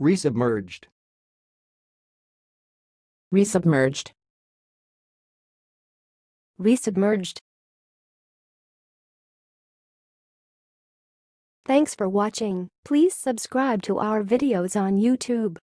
Resubmerged. Resubmerged. Resubmerged. Thanks for watching. Please subscribe to our videos on YouTube.